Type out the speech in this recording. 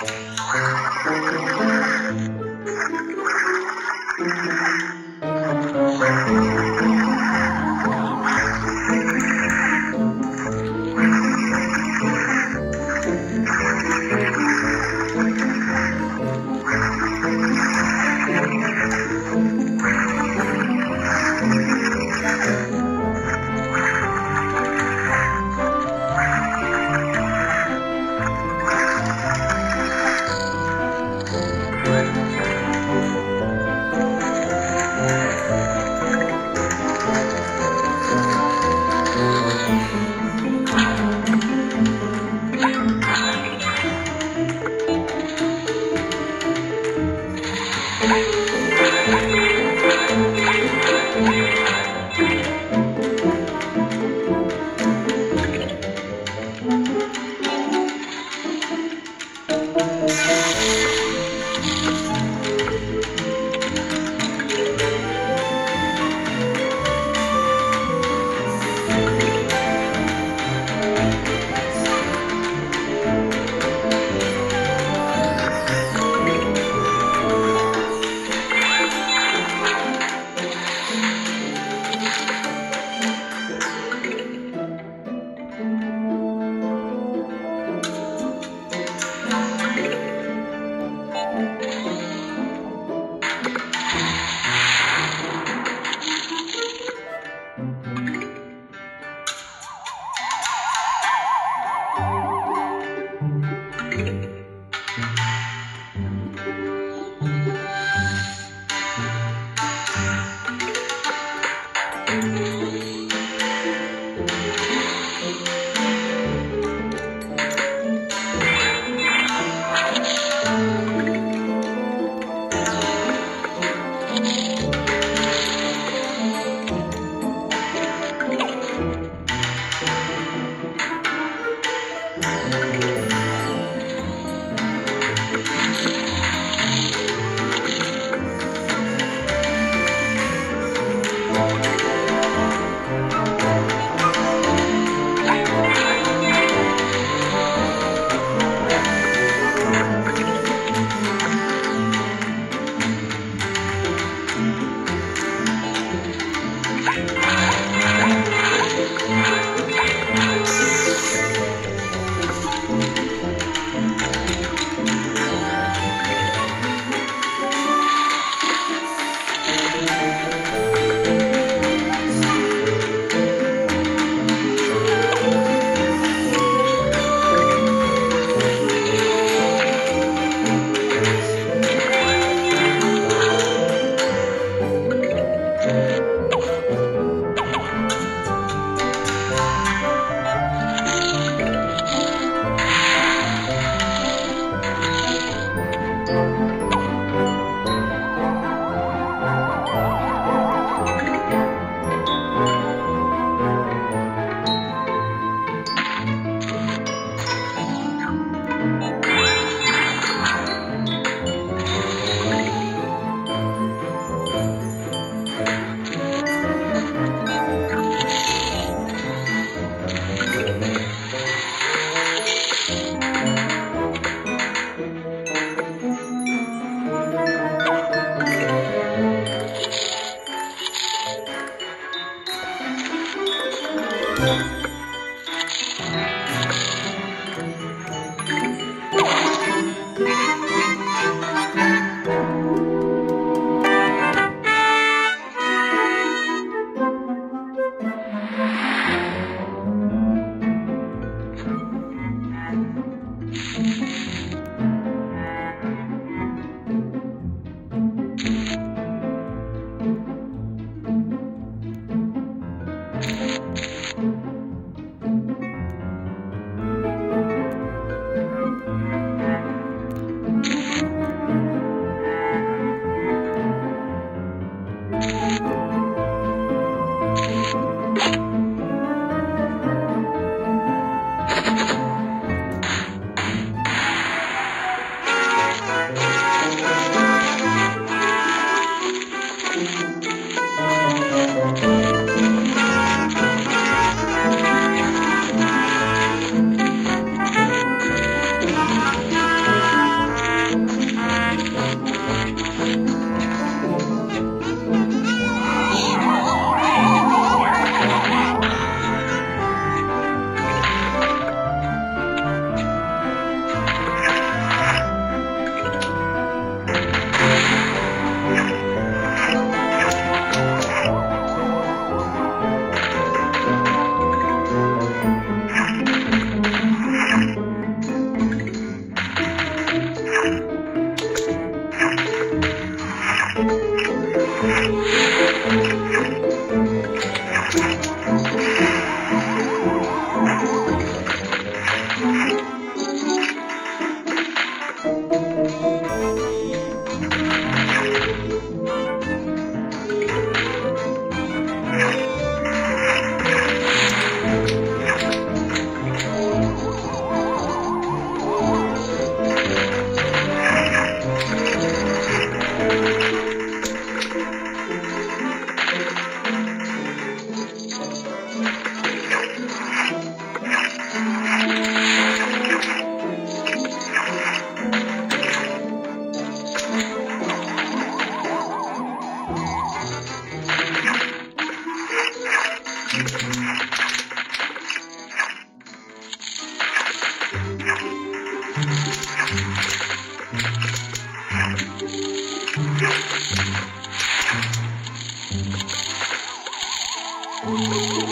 Thank you. Música